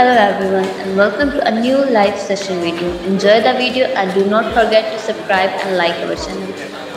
Hello everyone and welcome to a new live session video. Enjoy the video and do not forget to subscribe and like our channel.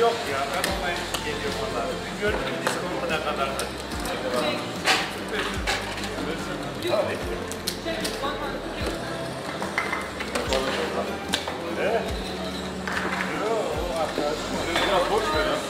Yok ya, ben olmaya geliyorum valla. Gördüm, diskontuna kadar da. Evet. Yok, o arkadaşım. Ya boş ver ya.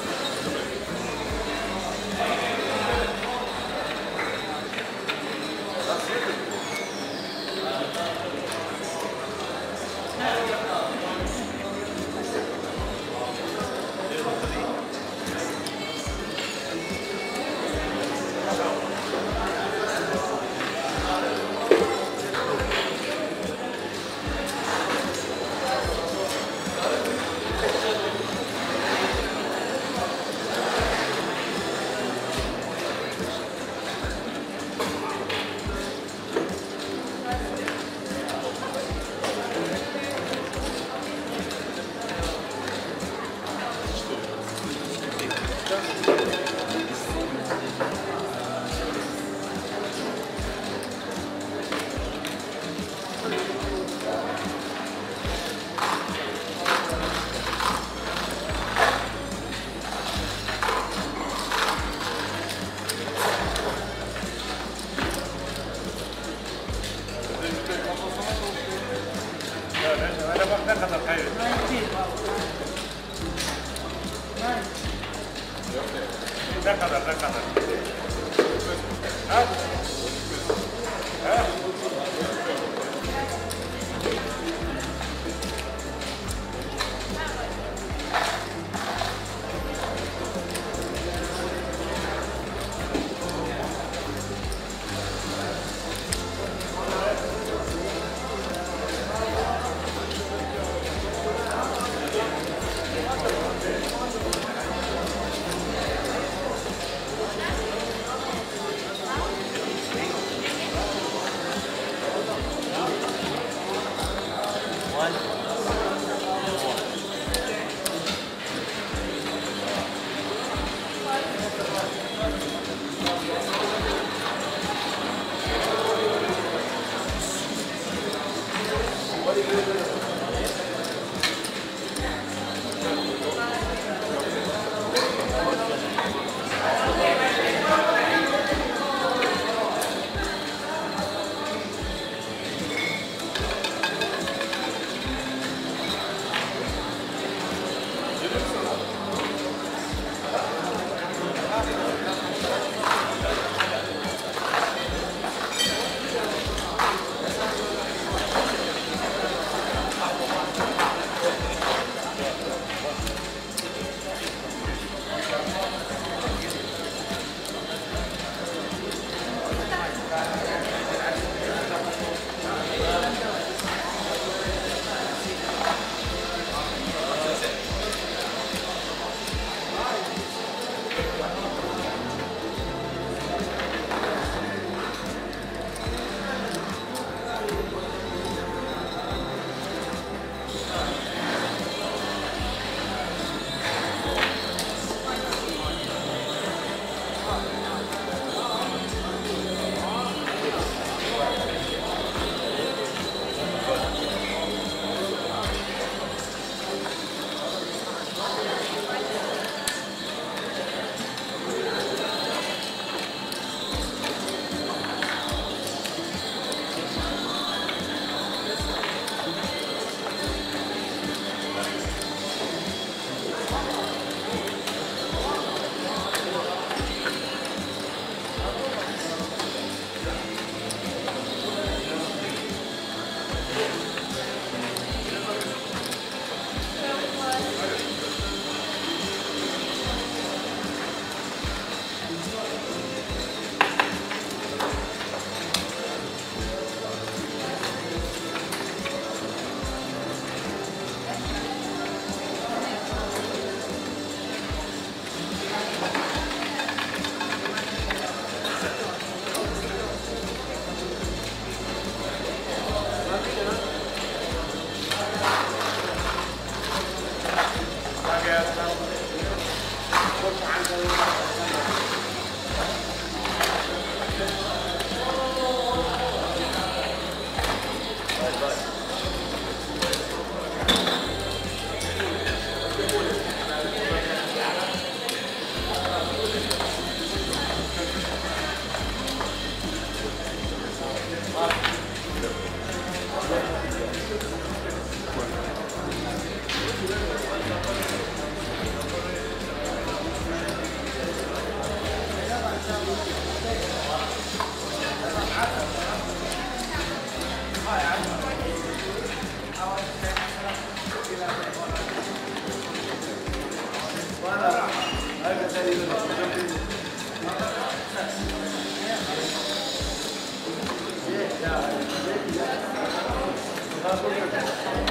何?